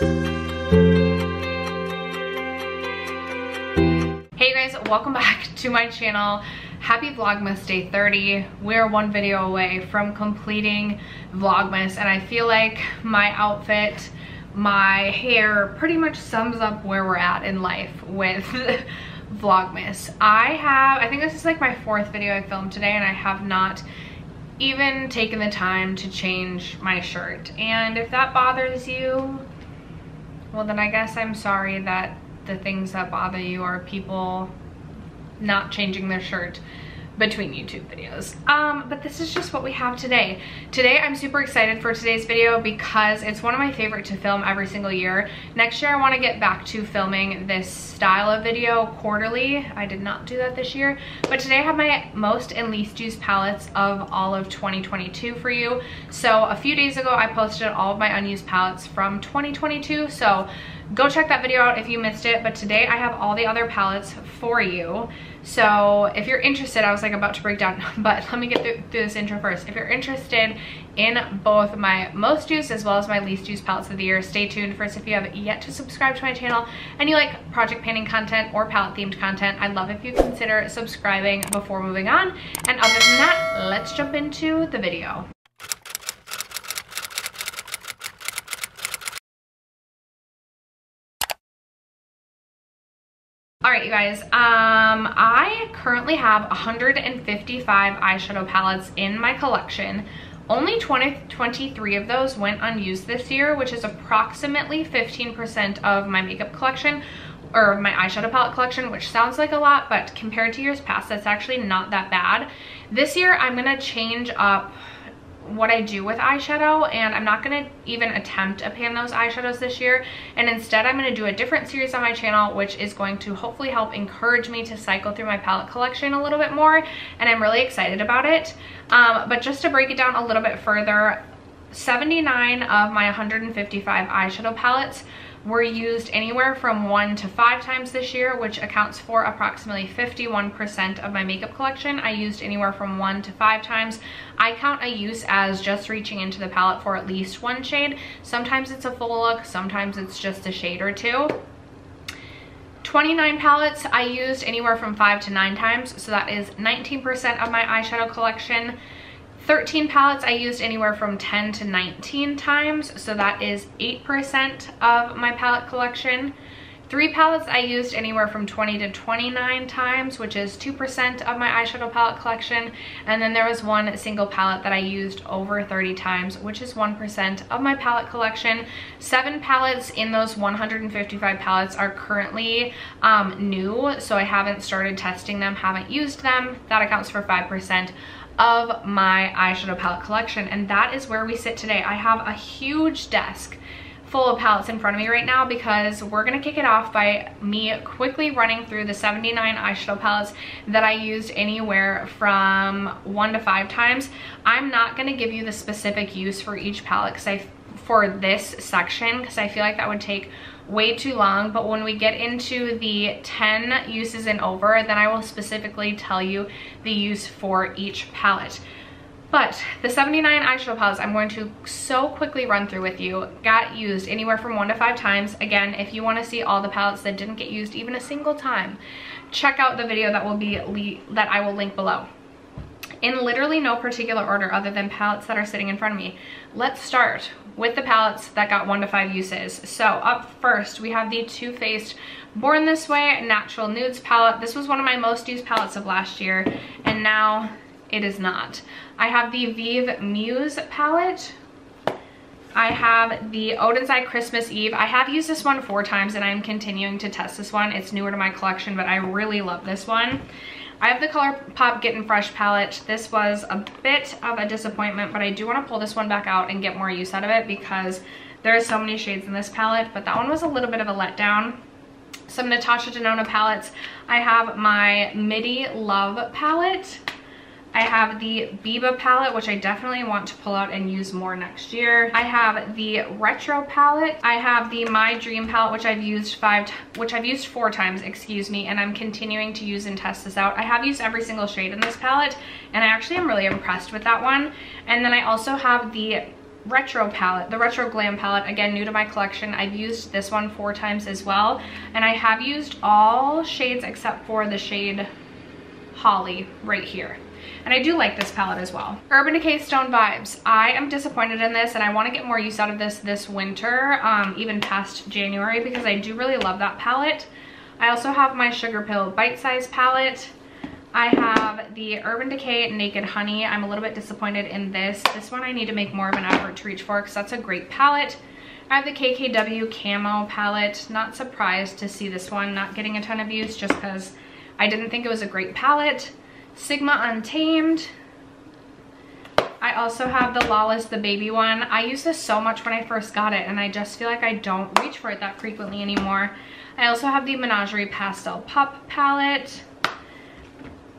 Hey guys, welcome back to my channel. Happy Vlogmas Day 30. We're one video away from completing Vlogmas and I feel like my outfit, my hair pretty much sums up where we're at in life with Vlogmas. I have, I think this is like my fourth video I filmed today and I have not even taken the time to change my shirt. And if that bothers you, well then I guess I'm sorry that the things that bother you are people not changing their shirt between YouTube videos. Um, but this is just what we have today. Today, I'm super excited for today's video because it's one of my favorite to film every single year. Next year, I wanna get back to filming this style of video quarterly. I did not do that this year, but today I have my most and least used palettes of all of 2022 for you. So a few days ago, I posted all of my unused palettes from 2022. So go check that video out if you missed it. But today I have all the other palettes for you. So if you're interested, I was like about to break down, but let me get through, through, this intro first. If you're interested in both my most used as well as my least used palettes of the year, stay tuned. First, if you have yet to subscribe to my channel and you like project painting content or palette themed content, I'd love if you consider subscribing before moving on. And other than that, let's jump into the video. All right, you guys, um, I currently have 155 eyeshadow palettes in my collection. Only 20, 23 of those went unused this year, which is approximately 15% of my makeup collection or my eyeshadow palette collection, which sounds like a lot, but compared to years past, that's actually not that bad. This year, I'm gonna change up what I do with eyeshadow and I'm not going to even attempt to pan those eyeshadows this year and instead I'm going to do a different series on my channel which is going to hopefully help encourage me to cycle through my palette collection a little bit more and I'm really excited about it. Um, but just to break it down a little bit further, 79 of my 155 eyeshadow palettes were used anywhere from one to five times this year, which accounts for approximately 51% of my makeup collection. I used anywhere from one to five times. I count a use as just reaching into the palette for at least one shade. Sometimes it's a full look, sometimes it's just a shade or two. 29 palettes I used anywhere from five to nine times, so that is 19% of my eyeshadow collection. 13 palettes I used anywhere from 10 to 19 times, so that is 8% of my palette collection. Three palettes I used anywhere from 20 to 29 times, which is 2% of my eyeshadow palette collection. And then there was one single palette that I used over 30 times, which is 1% of my palette collection. Seven palettes in those 155 palettes are currently um, new, so I haven't started testing them, haven't used them. That accounts for 5% of my eyeshadow palette collection and that is where we sit today. I have a huge desk full of palettes in front of me right now because we're gonna kick it off by me quickly running through the 79 eyeshadow palettes that I used anywhere from one to five times. I'm not gonna give you the specific use for each palette because I for this section because I feel like that would take way too long but when we get into the 10 uses and over then I will specifically tell you the use for each palette. But the 79 eyeshadow palettes I'm going to so quickly run through with you got used anywhere from one to five times. Again, if you want to see all the palettes that didn't get used even a single time, check out the video that will be that I will link below in literally no particular order other than palettes that are sitting in front of me. Let's start with the palettes that got one to five uses. So up first, we have the Too Faced Born This Way Natural Nudes palette. This was one of my most used palettes of last year, and now it is not. I have the Vive Muse palette. I have the Odens Eye Christmas Eve. I have used this one four times and I'm continuing to test this one. It's newer to my collection, but I really love this one. I have the ColourPop Getting Fresh palette. This was a bit of a disappointment, but I do want to pull this one back out and get more use out of it because there are so many shades in this palette, but that one was a little bit of a letdown. Some Natasha Denona palettes. I have my Midi Love palette. I have the Biba palette, which I definitely want to pull out and use more next year. I have the Retro palette. I have the My Dream palette, which I've used five, which I've used four times, excuse me, and I'm continuing to use and test this out. I have used every single shade in this palette, and I actually am really impressed with that one. And then I also have the retro palette, the retro glam palette, again, new to my collection. I've used this one four times as well. And I have used all shades except for the shade Holly right here. And I do like this palette as well. Urban Decay Stone Vibes. I am disappointed in this and I want to get more use out of this this winter, um, even past January because I do really love that palette. I also have my Sugarpill Bite Size palette. I have the Urban Decay Naked Honey. I'm a little bit disappointed in this. This one I need to make more of an effort to reach for because that's a great palette. I have the KKW Camo palette. Not surprised to see this one not getting a ton of use just because I didn't think it was a great palette. Sigma Untamed. I also have the Lawless, the baby one. I used this so much when I first got it and I just feel like I don't reach for it that frequently anymore. I also have the Menagerie Pastel Pup palette.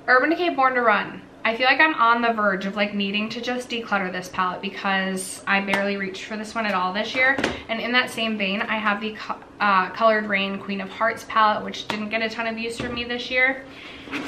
Urban Decay Born to Run. I feel like I'm on the verge of like needing to just declutter this palette because I barely reached for this one at all this year. And in that same vein, I have the uh, Coloured Raine Queen of Hearts palette, which didn't get a ton of use from me this year.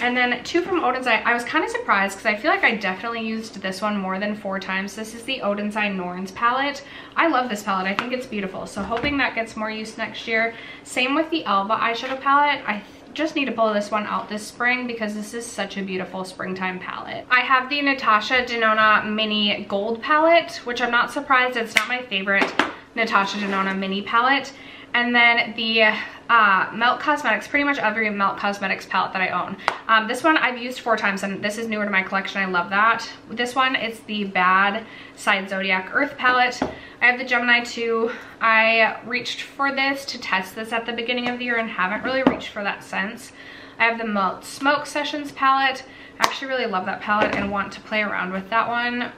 And then two from Odens Eye. I was kind of surprised because I feel like I definitely used this one more than four times. This is the Odens Eye Norns palette. I love this palette. I think it's beautiful. So hoping that gets more use next year. Same with the Elba eyeshadow palette. I just need to pull this one out this spring because this is such a beautiful springtime palette. I have the Natasha Denona Mini Gold palette, which I'm not surprised it's not my favorite Natasha Denona mini palette. And then the uh, Melt Cosmetics, pretty much every Melt Cosmetics palette that I own. Um, this one I've used four times and this is newer to my collection. I love that. This one, it's the Bad Side Zodiac Earth palette. I have the Gemini 2. I reached for this to test this at the beginning of the year and haven't really reached for that since. I have the Melt Smoke Sessions palette. I actually really love that palette and want to play around with that one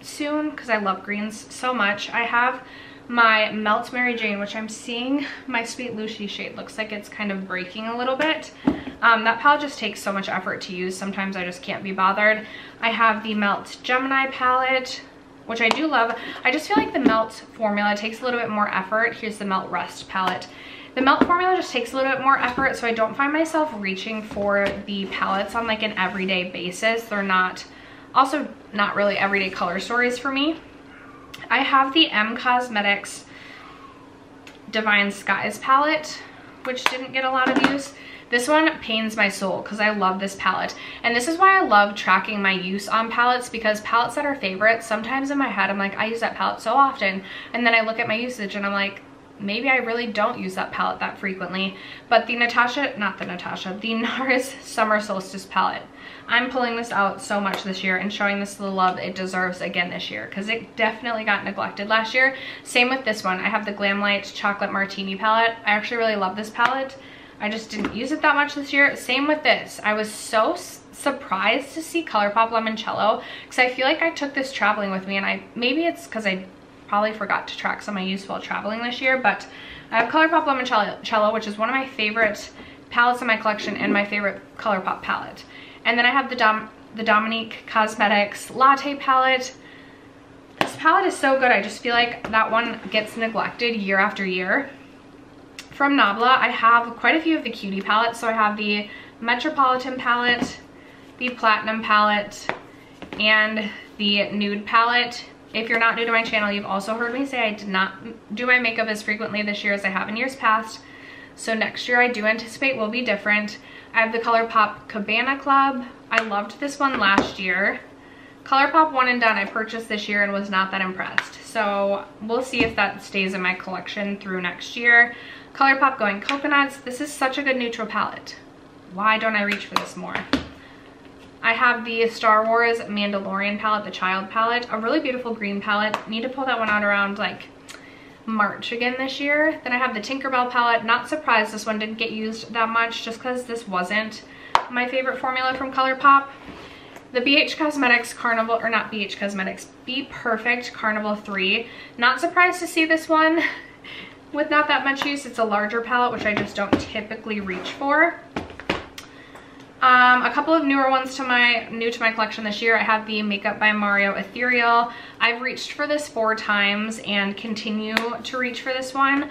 soon because I love greens so much. I have my Melt Mary Jane, which I'm seeing my Sweet Lucy shade. Looks like it's kind of breaking a little bit. Um, that palette just takes so much effort to use. Sometimes I just can't be bothered. I have the Melt Gemini palette, which I do love. I just feel like the Melt formula takes a little bit more effort. Here's the Melt Rust palette. The Melt formula just takes a little bit more effort, so I don't find myself reaching for the palettes on like an everyday basis. They're not, also not really everyday color stories for me. I have the M Cosmetics Divine Skies palette, which didn't get a lot of use. This one pains my soul because I love this palette. And this is why I love tracking my use on palettes because palettes that are favorites, sometimes in my head, I'm like, I use that palette so often. And then I look at my usage and I'm like, maybe I really don't use that palette that frequently. But the Natasha, not the Natasha, the NARS Summer Solstice palette I'm pulling this out so much this year and showing this the love it deserves again this year because it definitely got neglected last year. Same with this one. I have the Glamlite Chocolate Martini palette. I actually really love this palette. I just didn't use it that much this year. Same with this. I was so surprised to see ColourPop Limoncello because I feel like I took this traveling with me and I maybe it's because I probably forgot to track some of my use while traveling this year, but I have ColourPop Limoncello, which is one of my favorite palettes in my collection and my favorite ColourPop palette. And then I have the, Dom the Dominique Cosmetics Latte Palette. This palette is so good. I just feel like that one gets neglected year after year. From Nabla, I have quite a few of the cutie palettes. So I have the Metropolitan palette, the Platinum palette, and the Nude palette. If you're not new to my channel, you've also heard me say I did not do my makeup as frequently this year as I have in years past. So next year I do anticipate will be different. I have the ColourPop Cabana Club. I loved this one last year. ColourPop One and Done I purchased this year and was not that impressed. So we'll see if that stays in my collection through next year. ColourPop Going Coconuts. This is such a good neutral palette. Why don't I reach for this more? I have the Star Wars Mandalorian palette, the Child palette. A really beautiful green palette. Need to pull that one out around like March again this year. Then I have the Tinkerbell palette. Not surprised this one didn't get used that much just because this wasn't my favorite formula from ColourPop. The BH Cosmetics Carnival, or not BH Cosmetics, Be Perfect Carnival 3. Not surprised to see this one with not that much use. It's a larger palette, which I just don't typically reach for. Um, a couple of newer ones to my new to my collection this year. I have the Makeup by Mario Ethereal. I've reached for this four times and continue to reach for this one,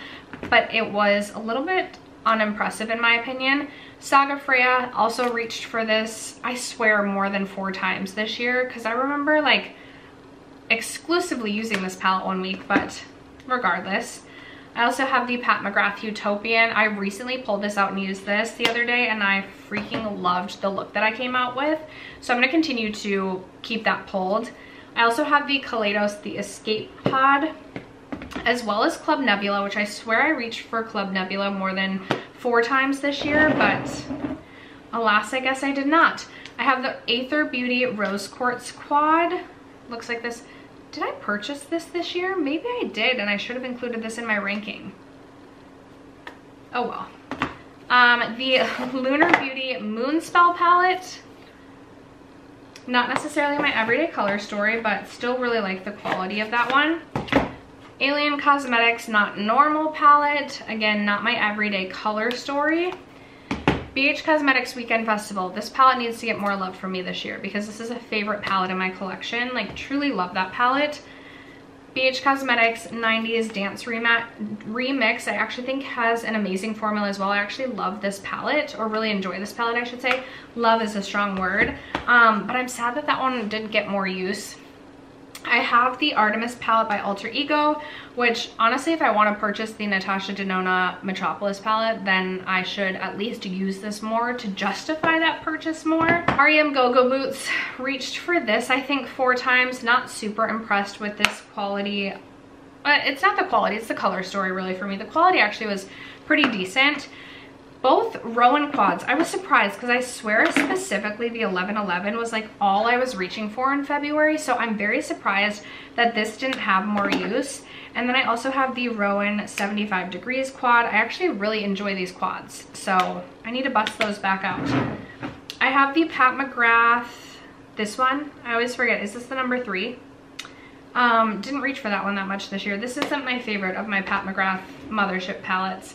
but it was a little bit unimpressive in my opinion. Saga Freya also reached for this, I swear more than four times this year because I remember like exclusively using this palette one week, but regardless. I also have the Pat McGrath Utopian. I recently pulled this out and used this the other day and I freaking loved the look that I came out with. So I'm gonna continue to keep that pulled. I also have the Kaleidos, the Escape Pod, as well as Club Nebula, which I swear I reached for Club Nebula more than four times this year, but alas, I guess I did not. I have the Aether Beauty Rose Quartz Quad. Looks like this. Did I purchase this this year? Maybe I did and I should have included this in my ranking. Oh well. Um, the Lunar Beauty Moonspell palette. Not necessarily my everyday color story, but still really like the quality of that one. Alien Cosmetics Not Normal palette. Again, not my everyday color story. BH Cosmetics Weekend Festival. This palette needs to get more love from me this year because this is a favorite palette in my collection. Like, truly love that palette. BH Cosmetics 90s Dance Remix, I actually think has an amazing formula as well. I actually love this palette, or really enjoy this palette, I should say. Love is a strong word. Um, but I'm sad that that one didn't get more use I have the Artemis palette by Alter Ego, which honestly, if I want to purchase the Natasha Denona Metropolis palette, then I should at least use this more to justify that purchase more. REM Go-Go Boots reached for this, I think, four times. Not super impressed with this quality. But it's not the quality, it's the color story really for me. The quality actually was pretty decent both Rowan quads. I was surprised because I swear specifically the 1111 was like all I was reaching for in February. So I'm very surprised that this didn't have more use. And then I also have the Rowan 75 degrees quad. I actually really enjoy these quads. So I need to bust those back out. I have the Pat McGrath, this one. I always forget, is this the number three? Um, didn't reach for that one that much this year. This isn't my favorite of my Pat McGrath Mothership palettes.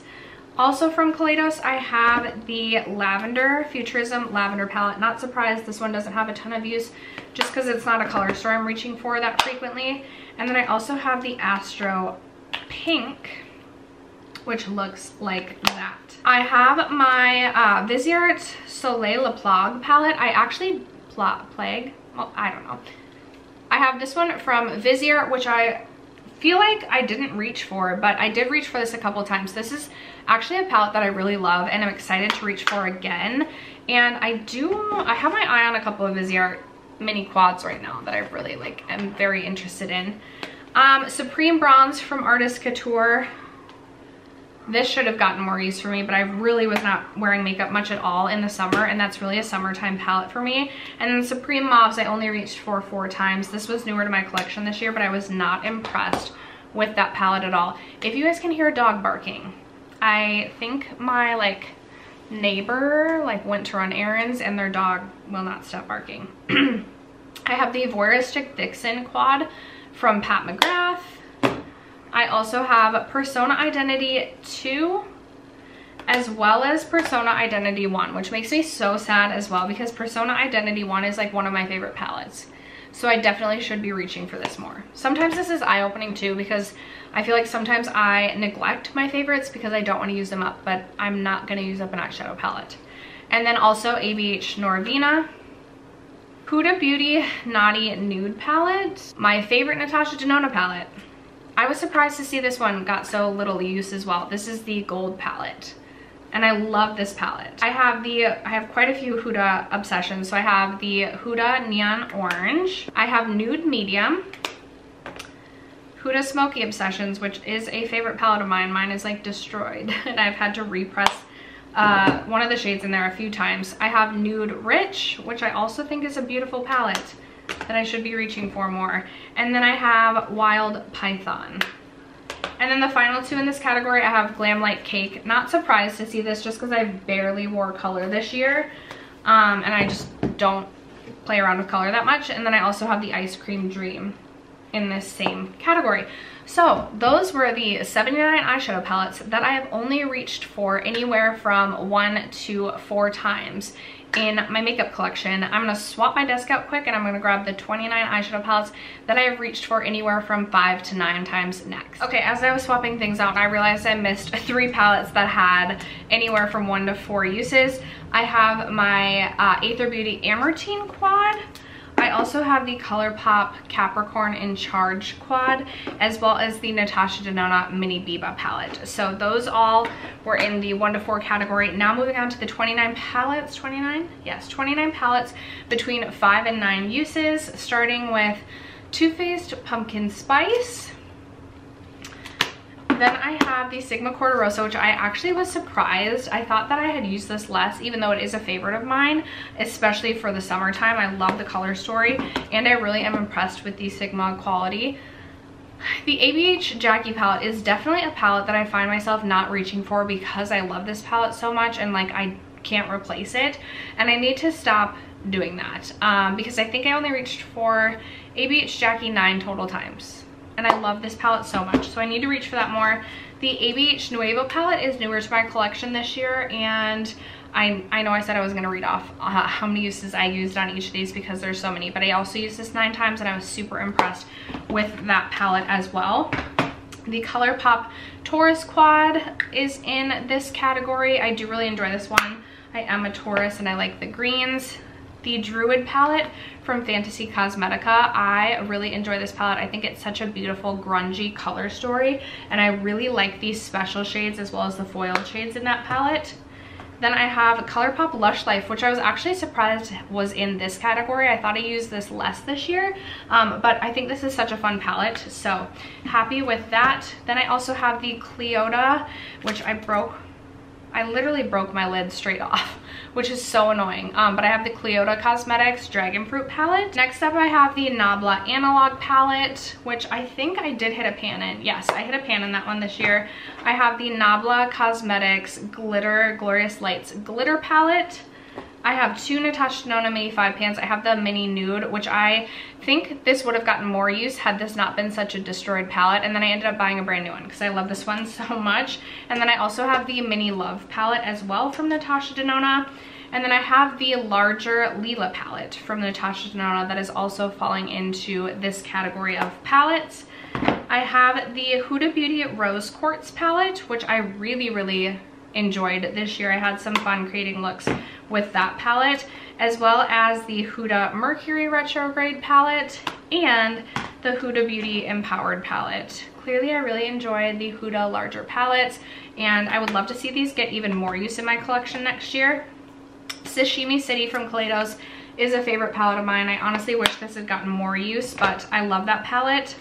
Also from Kaleidos, I have the Lavender Futurism Lavender Palette. Not surprised this one doesn't have a ton of use just because it's not a color store I'm reaching for that frequently. And then I also have the Astro Pink, which looks like that. I have my uh, Viseart Soleil La Plague palette. I actually, pla plague? Well, I don't know. I have this one from Viseart, which I feel like I didn't reach for, but I did reach for this a couple times. This is actually a palette that I really love and I'm excited to reach for again. And I do, I have my eye on a couple of Viseart mini quads right now that I really like, am very interested in. Um, Supreme Bronze from Artist Couture. This should have gotten more use for me, but I really was not wearing makeup much at all in the summer, and that's really a summertime palette for me. And then Supreme Mauves, I only reached for four times. This was newer to my collection this year, but I was not impressed with that palette at all. If you guys can hear a dog barking, I think my like neighbor like went to run errands and their dog will not stop barking. I have the Voyeuristic Vixen quad from Pat McGrath. I also have Persona Identity 2 as well as Persona Identity 1, which makes me so sad as well because Persona Identity 1 is like one of my favorite palettes. So I definitely should be reaching for this more. Sometimes this is eye-opening too because I feel like sometimes I neglect my favorites because I don't want to use them up, but I'm not going to use up an eyeshadow palette. And then also ABH Norvina. Huda Beauty Naughty Nude Palette. My favorite Natasha Denona palette. Was surprised to see this one got so little use as well. This is the gold palette. And I love this palette. I have the, I have quite a few Huda obsessions. So I have the Huda Neon Orange. I have Nude Medium. Huda Smoky Obsessions, which is a favorite palette of mine. Mine is like destroyed and I've had to repress uh, one of the shades in there a few times. I have Nude Rich, which I also think is a beautiful palette that I should be reaching for more. And then I have Wild Python. And then the final two in this category, I have Glamlite Cake. Not surprised to see this just because I barely wore color this year. Um, and I just don't play around with color that much. And then I also have the Ice Cream Dream in this same category. So those were the 79 eyeshadow palettes that I have only reached for anywhere from one to four times in my makeup collection. I'm to swap my desk out quick and I'm to grab the 29 eyeshadow palettes that I have reached for anywhere from five to nine times next. Okay, as I was swapping things out, I realized I missed three palettes that had anywhere from one to four uses. I have my uh, Aether Beauty Amartine Quad. I also have the ColourPop Capricorn in Charge quad, as well as the Natasha Denona Mini Biba palette. So those all were in the 1 to 4 category. Now moving on to the 29 palettes, 29? Yes, 29 palettes between 5 and 9 uses, starting with Too Faced Pumpkin Spice, then I have the Sigma Corderosa, which I actually was surprised. I thought that I had used this less, even though it is a favorite of mine, especially for the summertime. I love the color story, and I really am impressed with the Sigma quality. The ABH Jackie palette is definitely a palette that I find myself not reaching for because I love this palette so much and like I can't replace it. And I need to stop doing that um, because I think I only reached for ABH Jackie nine total times and I love this palette so much. So I need to reach for that more. The ABH Nuevo palette is newer to my collection this year and I, I know I said I was going to read off uh, how many uses I used on each of these because there's so many, but I also used this nine times and I was super impressed with that palette as well. The ColourPop Taurus Quad is in this category. I do really enjoy this one. I am a Taurus and I like the greens the Druid palette from Fantasy Cosmetica. I really enjoy this palette. I think it's such a beautiful grungy color story and I really like these special shades as well as the foil shades in that palette. Then I have ColourPop Lush Life, which I was actually surprised was in this category. I thought I used this less this year, um, but I think this is such a fun palette, so happy with that. Then I also have the Cleota, which I broke I literally broke my lid straight off, which is so annoying. Um, but I have the Cleota Cosmetics Dragon Fruit palette. Next up, I have the Nabla Analog palette, which I think I did hit a pan in. Yes, I hit a pan in that one this year. I have the Nabla Cosmetics Glitter Glorious Lights Glitter palette. I have two Natasha Denona mini 5 pans. I have the mini nude, which I think this would have gotten more use had this not been such a destroyed palette. And then I ended up buying a brand new one because I love this one so much. And then I also have the mini love palette as well from Natasha Denona. And then I have the larger Lila palette from Natasha Denona that is also falling into this category of palettes. I have the Huda Beauty Rose Quartz palette, which I really, really enjoyed this year. I had some fun creating looks with that palette, as well as the Huda Mercury Retrograde palette and the Huda Beauty Empowered palette. Clearly, I really enjoyed the Huda larger palettes, and I would love to see these get even more use in my collection next year. Sashimi City from Kaleidos is a favorite palette of mine. I honestly wish this had gotten more use, but I love that palette.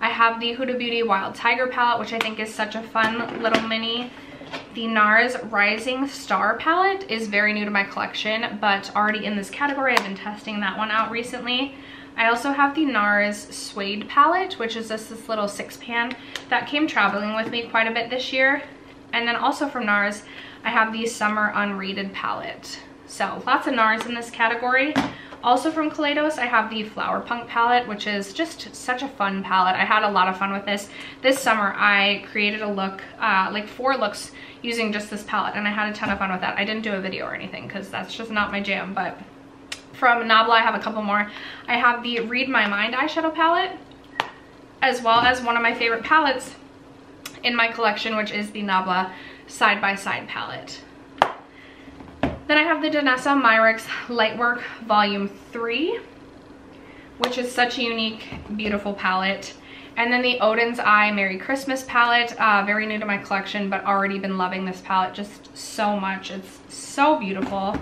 I have the Huda Beauty Wild Tiger palette, which I think is such a fun little mini the NARS Rising Star palette is very new to my collection, but already in this category. I've been testing that one out recently. I also have the NARS Suede palette, which is just this little six pan that came traveling with me quite a bit this year. And then also from NARS, I have the Summer Unrated palette. So lots of NARS in this category. Also from Kaleidos, I have the Flower Punk palette, which is just such a fun palette. I had a lot of fun with this. This summer, I created a look, uh, like four looks using just this palette, and I had a ton of fun with that. I didn't do a video or anything because that's just not my jam, but from Nabla, I have a couple more. I have the Read My Mind eyeshadow palette, as well as one of my favorite palettes in my collection, which is the Nabla Side by Side palette. Then I have the Danessa Myricks Lightwork Volume 3, which is such a unique, beautiful palette. And then the Odens Eye Merry Christmas palette, uh, very new to my collection, but already been loving this palette just so much. It's so beautiful.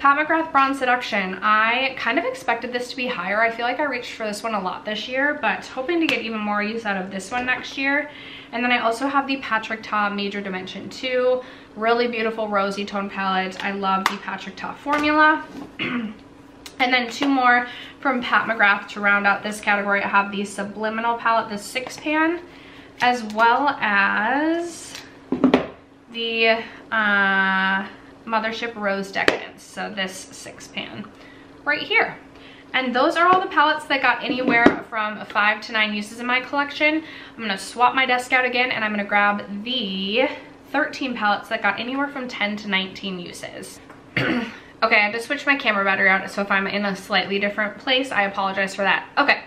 Pat McGrath Bronze Seduction. I kind of expected this to be higher. I feel like I reached for this one a lot this year, but hoping to get even more use out of this one next year. And then I also have the Patrick Ta Major Dimension 2. Really beautiful rosy tone palette. I love the Patrick Ta formula. and then two more from Pat McGrath to round out this category. I have the Subliminal palette, the six pan, as well as the uh, Mothership Rose Decadence. So this six pan right here. And those are all the palettes that got anywhere from five to nine uses in my collection. I'm gonna swap my desk out again and I'm gonna grab the 13 palettes that got anywhere from 10 to 19 uses. okay, I had to switch my camera battery out, so if I'm in a slightly different place, I apologize for that. Okay,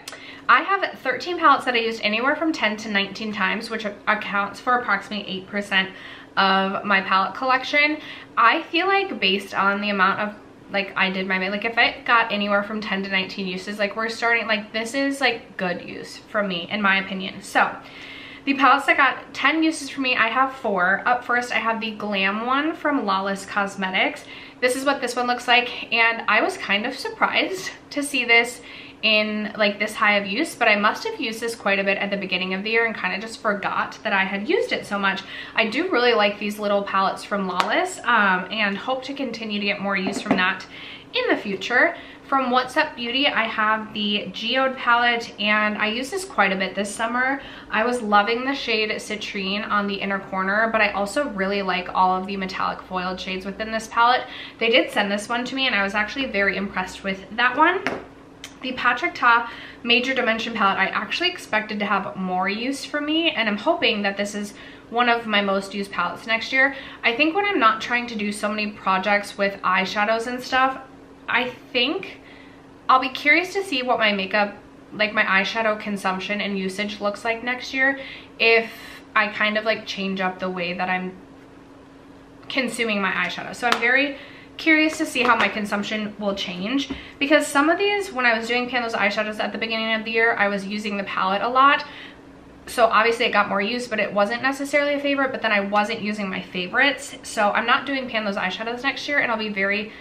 I have 13 palettes that I used anywhere from 10 to 19 times, which accounts for approximately 8% of my palette collection. I feel like based on the amount of like I did my, like if I got anywhere from 10 to 19 uses, like we're starting, like this is like good use for me, in my opinion. So the palettes that got 10 uses for me, I have four. Up first, I have the Glam one from Lawless Cosmetics. This is what this one looks like, and I was kind of surprised to see this in like this high of use, but I must have used this quite a bit at the beginning of the year and kind of just forgot that I had used it so much. I do really like these little palettes from Lawless um, and hope to continue to get more use from that in the future. From What's Up Beauty, I have the Geode palette, and I use this quite a bit this summer. I was loving the shade Citrine on the inner corner, but I also really like all of the metallic foiled shades within this palette. They did send this one to me, and I was actually very impressed with that one. The Patrick Ta Major Dimension palette, I actually expected to have more use for me, and I'm hoping that this is one of my most used palettes next year. I think when I'm not trying to do so many projects with eyeshadows and stuff, I think I'll be curious to see what my makeup, like my eyeshadow consumption and usage looks like next year if I kind of like change up the way that I'm consuming my eyeshadow. So I'm very curious to see how my consumption will change because some of these when I was doing pan those eyeshadows at the beginning of the year I was using the palette a lot so obviously it got more use but it wasn't necessarily a favorite but then I wasn't using my favorites so I'm not doing pan those eyeshadows next year and I'll be very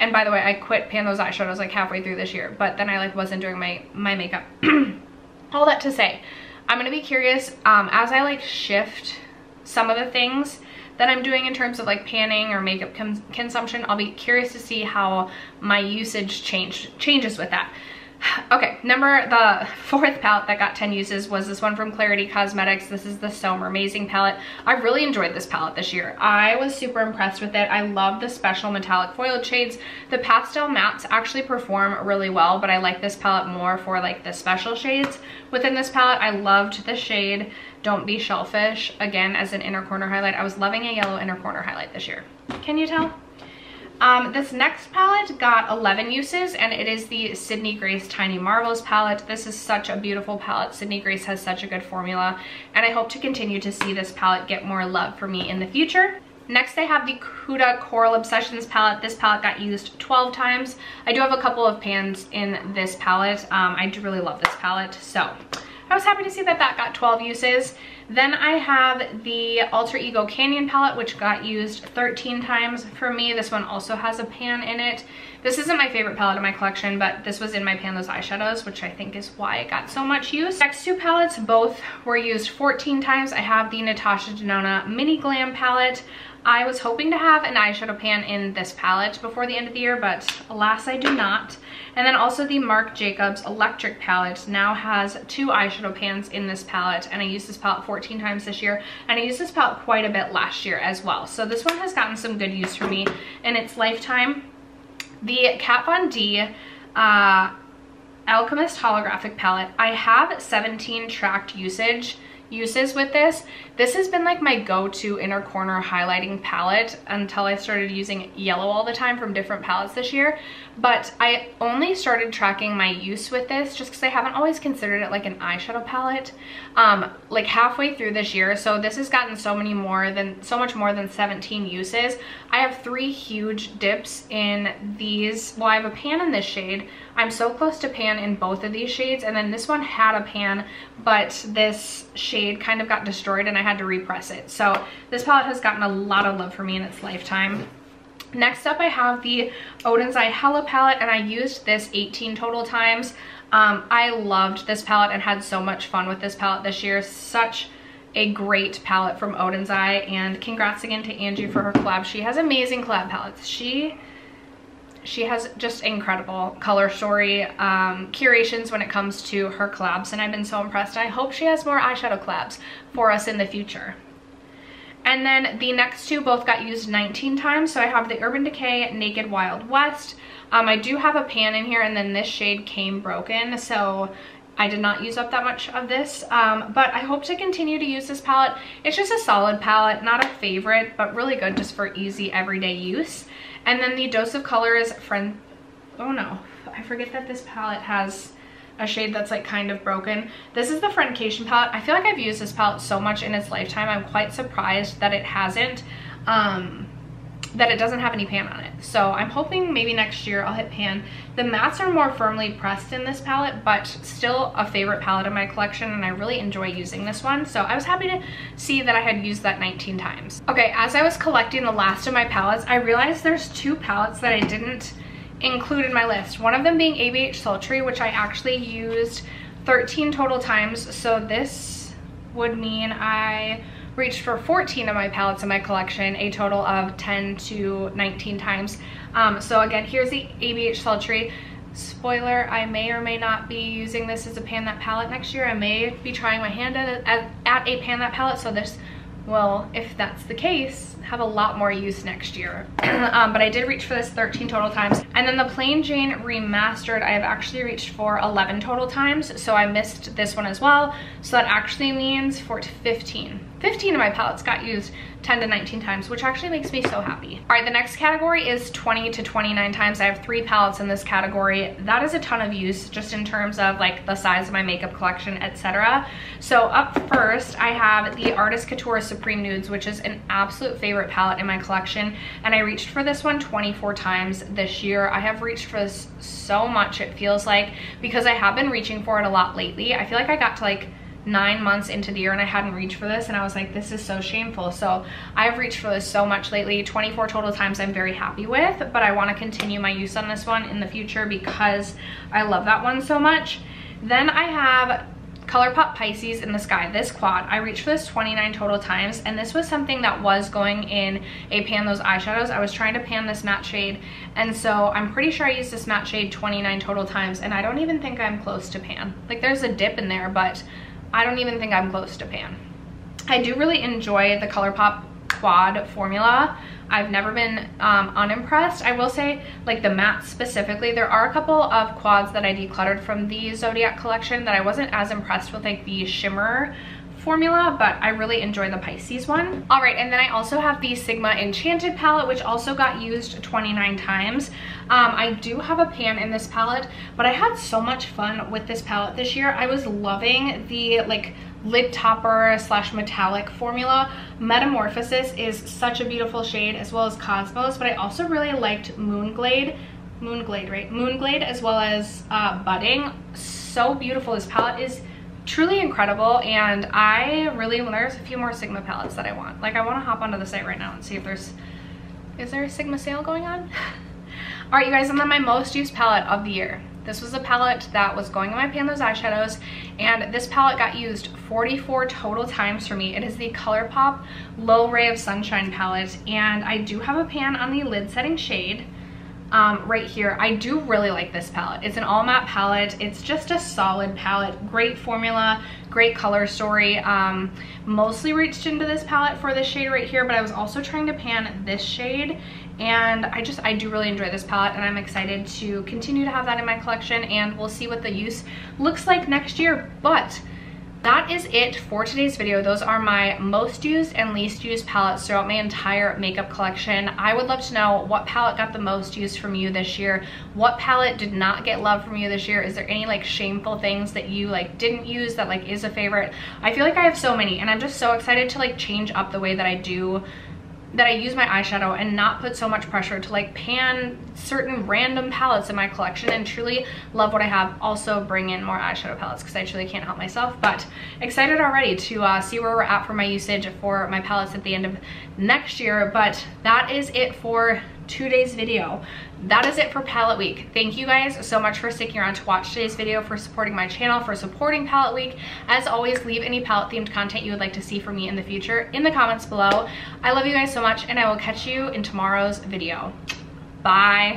and by the way I quit pan those eyeshadows like halfway through this year but then I like wasn't doing my my makeup all that to say I'm gonna be curious um, as I like shift some of the things that I'm doing in terms of like panning or makeup consumption. I'll be curious to see how my usage change changes with that. Okay, number the fourth palette that got 10 uses was this one from Clarity Cosmetics. This is the Somer Amazing palette. I really enjoyed this palette this year. I was super impressed with it. I love the special metallic foil shades. The pastel mattes actually perform really well, but I like this palette more for like the special shades. Within this palette, I loved the shade Don't Be Shellfish, again, as an inner corner highlight. I was loving a yellow inner corner highlight this year. Can you tell? Um, this next palette got 11 uses and it is the Sydney Grace Tiny Marvels palette. This is such a beautiful palette. Sydney Grace has such a good formula and I hope to continue to see this palette get more love for me in the future. Next I have the Huda Coral Obsessions palette. This palette got used 12 times. I do have a couple of pans in this palette. Um, I do really love this palette. So I was happy to see that that got 12 uses. Then I have the Alter Ego Canyon palette, which got used 13 times for me. This one also has a pan in it. This isn't my favorite palette in my collection, but this was in my pan those eyeshadows, which I think is why it got so much use. Next two palettes, both were used 14 times. I have the Natasha Denona Mini Glam palette. I was hoping to have an eyeshadow pan in this palette before the end of the year, but alas, I do not. And then also the Marc Jacobs Electric palette now has two eyeshadow pans in this palette, and I used this palette 14 times this year, and I used this palette quite a bit last year as well. So this one has gotten some good use for me in its lifetime. The Kat Von D uh, Alchemist Holographic palette, I have 17 tracked usage uses with this. This has been like my go-to inner corner highlighting palette until I started using yellow all the time from different palettes this year. But I only started tracking my use with this just because I haven't always considered it like an eyeshadow palette um, like halfway through this year. So this has gotten so many more than, so much more than 17 uses. I have three huge dips in these. Well, I have a pan in this shade. I'm so close to pan in both of these shades. And then this one had a pan, but this shade kind of got destroyed and I had to repress it. So this palette has gotten a lot of love for me in its lifetime. Next up, I have the Odens Eye Hella palette, and I used this 18 total times. Um, I loved this palette and had so much fun with this palette this year. Such a great palette from Odens Eye, and congrats again to Angie for her collab. She has amazing collab palettes. She she has just incredible color story um, curations when it comes to her collabs and I've been so impressed. I hope she has more eyeshadow collabs for us in the future. And then the next two both got used 19 times. So I have the Urban Decay Naked Wild West. Um, I do have a pan in here and then this shade came broken. So I did not use up that much of this, um, but I hope to continue to use this palette. It's just a solid palette, not a favorite, but really good just for easy everyday use. And then the Dose of Color is Friend, oh no, I forget that this palette has a shade that's like kind of broken. This is the Friendcation palette. I feel like I've used this palette so much in its lifetime. I'm quite surprised that it hasn't um, that it doesn't have any pan on it. So I'm hoping maybe next year I'll hit pan. The mattes are more firmly pressed in this palette, but still a favorite palette in my collection and I really enjoy using this one. So I was happy to see that I had used that 19 times. Okay, as I was collecting the last of my palettes, I realized there's two palettes that I didn't include in my list. One of them being ABH Sultry, which I actually used 13 total times. So this would mean I reached for 14 of my palettes in my collection, a total of 10 to 19 times. Um, so again, here's the ABH Sultry. Spoiler, I may or may not be using this as a Pan That palette next year. I may be trying my hand at, at, at a Pan That palette, so this will, if that's the case, have a lot more use next year. um, but I did reach for this 13 total times. And then the Plain Jane Remastered, I have actually reached for 11 total times. So I missed this one as well. So that actually means 4 to 15. 15 of my palettes got used 10 to 19 times, which actually makes me so happy. All right, the next category is 20 to 29 times. I have three palettes in this category. That is a ton of use just in terms of like the size of my makeup collection, etc. So up first, I have the Artist Couture Supreme Nudes, which is an absolute favorite palette in my collection. And I reached for this one 24 times this year. I have reached for this so much, it feels like, because I have been reaching for it a lot lately. I feel like I got to like nine months into the year and I hadn't reached for this and I was like, this is so shameful. So I've reached for this so much lately, 24 total times I'm very happy with, but I wanna continue my use on this one in the future because I love that one so much. Then I have ColourPop Pisces in the Sky, this quad. I reached for this 29 total times and this was something that was going in a pan those eyeshadows. I was trying to pan this matte shade and so I'm pretty sure I used this matte shade 29 total times and I don't even think I'm close to pan. Like there's a dip in there but I don't even think I'm close to pan. I do really enjoy the ColourPop quad formula. I've never been um, unimpressed. I will say, like the matte specifically, there are a couple of quads that I decluttered from the Zodiac collection that I wasn't as impressed with like the shimmer formula, but I really enjoy the Pisces one. All right, and then I also have the Sigma Enchanted palette, which also got used 29 times. Um, I do have a pan in this palette, but I had so much fun with this palette this year. I was loving the like lid topper slash metallic formula. Metamorphosis is such a beautiful shade as well as Cosmos, but I also really liked Moonglade. Moonglade, right? Moonglade as well as uh, Budding. So beautiful. This palette is truly incredible and I really, well, there's a few more Sigma palettes that I want. Like I want to hop onto the site right now and see if there's, is there a Sigma sale going on? All right, you guys, and then my most used palette of the year. This was a palette that was going in my Pan Those eyeshadows and this palette got used 44 total times for me. It is the ColourPop Low Ray of Sunshine palette and I do have a pan on the lid setting shade um, right here. I do really like this palette. It's an all matte palette. It's just a solid palette. Great formula, great color story. Um, mostly reached into this palette for this shade right here, but I was also trying to pan this shade and I just, I do really enjoy this palette and I'm excited to continue to have that in my collection and we'll see what the use looks like next year. But that is it for today's video. Those are my most used and least used palettes throughout my entire makeup collection. I would love to know what palette got the most use from you this year. What palette did not get love from you this year? Is there any like shameful things that you like didn't use that like is a favorite? I feel like I have so many and I'm just so excited to like change up the way that I do that I use my eyeshadow and not put so much pressure to like pan certain random palettes in my collection and truly love what I have. Also bring in more eyeshadow palettes because I truly can't help myself. But excited already to uh, see where we're at for my usage for my palettes at the end of next year. But that is it for today's video. That is it for palette week. Thank you guys so much for sticking around to watch today's video, for supporting my channel, for supporting palette week. As always, leave any palette themed content you would like to see from me in the future in the comments below. I love you guys so much and I will catch you in tomorrow's video. Bye.